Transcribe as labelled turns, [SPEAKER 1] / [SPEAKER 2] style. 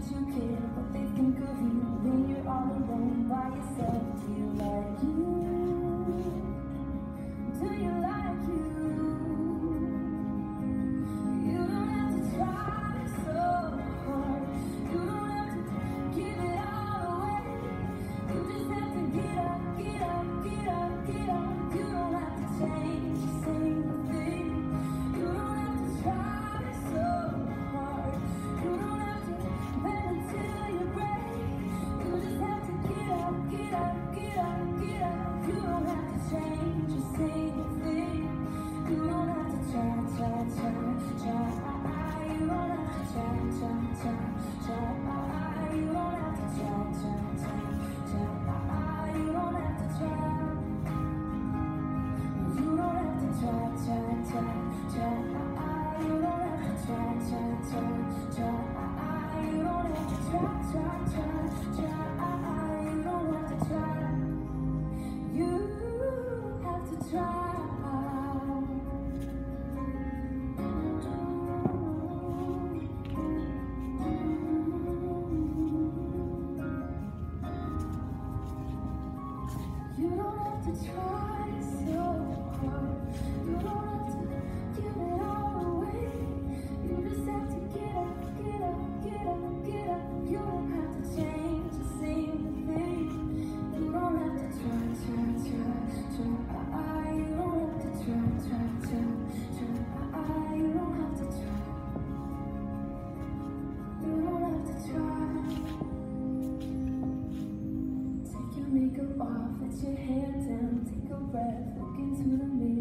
[SPEAKER 1] you care, but they think of you when you're all alone. just You don't have to try. your head down, take a breath, look into the mirror.